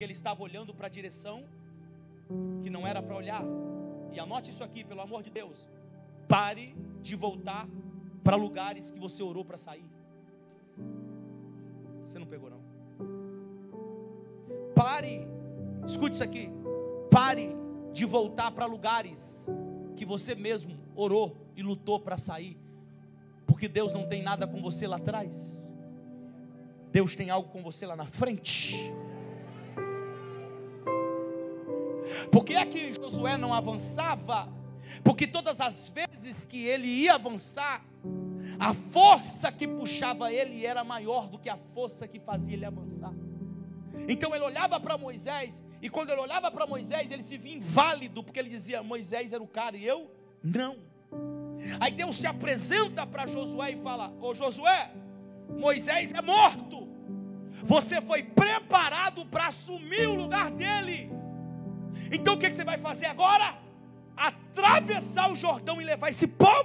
Ele estava olhando para a direção que não era para olhar. E anote isso aqui, pelo amor de Deus. Pare de voltar para lugares que você orou para sair. Você não pegou não. Pare, escute isso aqui. Pare de voltar para lugares que você mesmo orou e lutou para sair. Porque Deus não tem nada com você lá atrás. Deus tem algo com você lá na frente. Por que é que Josué não avançava? Porque todas as vezes que ele ia avançar, a força que puxava ele era maior do que a força que fazia ele avançar. Então ele olhava para Moisés, e quando ele olhava para Moisés, ele se via inválido, porque ele dizia: Moisés era o cara e eu não. Aí Deus se apresenta para Josué e fala: Ô Josué, Moisés é morto, você foi preparado Então o que você vai fazer agora? Atravessar o Jordão e levar esse povo